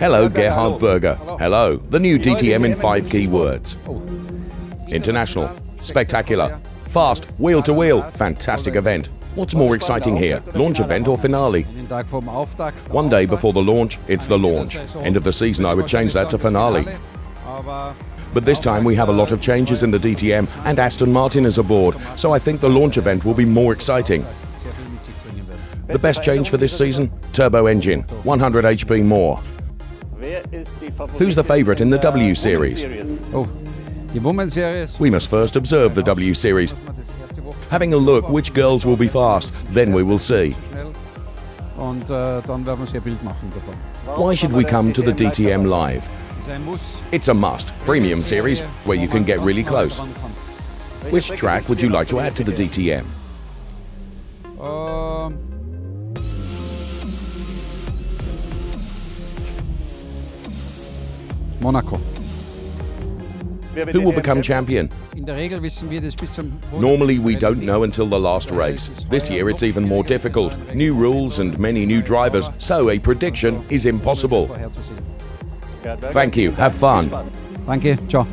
Hello, Gerhard Berger. Hello, the new DTM in five key words. International, spectacular, fast, wheel to wheel, fantastic event. What's more exciting here, launch event or finale? One day before the launch, it's the launch. End of the season, I would change that to finale. But this time we have a lot of changes in the DTM and Aston Martin is aboard, so I think the launch event will be more exciting. The best change for this season? Turbo engine, 100 HP more. Who's the favourite in the W Series? Oh, die Women Series. We must first observe the W Series, having a look which girls will be fast, then we will see. Schnell. Und uh, dann werden wir uns ein Bild machen davon. Why should we come to the DTM live? Ist ein Muss. It's a must, premium series, where you can get really close. Which track would you like to add to the DTM? Ähm, um, Monaco. Who will become champion? In der Regel wissen wir das bis zum Normally, we don't know until the last race. This year, it's even more difficult. New rules and many new drivers, so a prediction is impossible. Thank you. Have fun. Thank you. ciao.